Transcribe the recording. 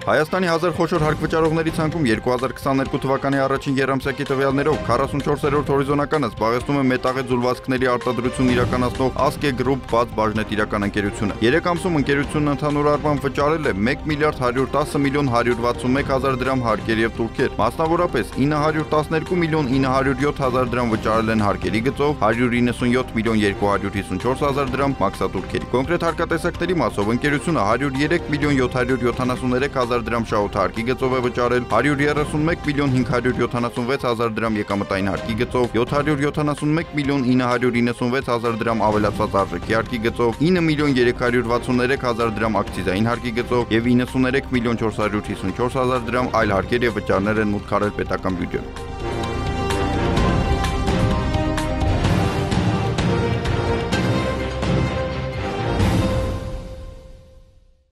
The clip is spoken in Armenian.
Հայաստանի 1000 խոշոր հարկվճարողների ցանկում 2022 թվականի առաջին երամսյակի տվյալներով 44-րդ հորիզոնականը զբաղեցնում է մետաղե ձուլվածքների արտադրություն իրականացնող Ասկե Group բաց բաժնետիրական ընկերությունը։ 3 ամսում ընկերությունն ընդհանուր առմամբ վճարել է 1 միլիարդ 110 միլիոն 161 հազար դրամ հարկեր եւ տուրքեր։ Մասնավորապես 912 միլիոն 907 հազար դրամ վճարել են հարկերի գծով, 197 միլիոն 254 հազար դրամ մաքսատուրքերի։ Կոնկրետ հարկատեսակների մասով ընկերությունը 103 միլիոն 773 հազար դրամ շահութարկի գծով է վճարել, 131 միլիոն 576 հազար դրամ եկամտային հարկի գծով, 771 միլիոն 996 հազար դրամ ավելացված արժեքի հարկի գծով, 9 միլիոն 363 հազար դրամ ակցիզային հարկի գծով եւ 93 միլիոն 454 հազար դրամ այլ հարկեր եւ վճարներ են մուտք արել պետական բյուջե։